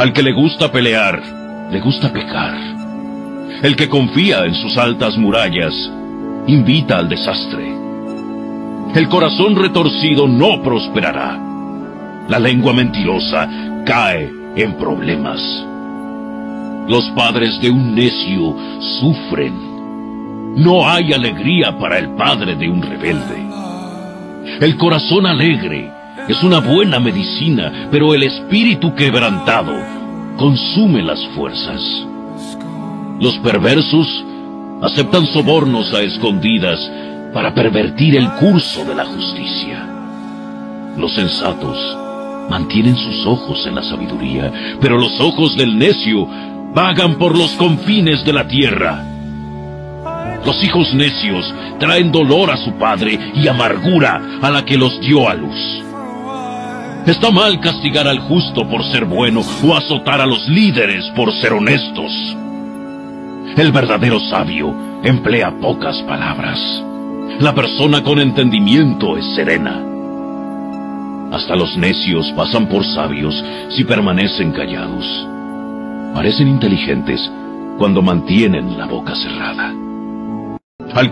Al que le gusta pelear, le gusta pecar. El que confía en sus altas murallas, invita al desastre. El corazón retorcido no prosperará. La lengua mentirosa cae en problemas. Los padres de un necio sufren. No hay alegría para el padre de un rebelde. El corazón alegre es una buena medicina, pero el espíritu quebrantado consume las fuerzas. Los perversos aceptan sobornos a escondidas para pervertir el curso de la justicia. Los sensatos mantienen sus ojos en la sabiduría, pero los ojos del necio vagan por los confines de la tierra. Los hijos necios traen dolor a su padre y amargura a la que los dio a luz. Está mal castigar al justo por ser bueno o azotar a los líderes por ser honestos. El verdadero sabio emplea pocas palabras. La persona con entendimiento es serena. Hasta los necios pasan por sabios si permanecen callados. Parecen inteligentes cuando mantienen la boca cerrada. Al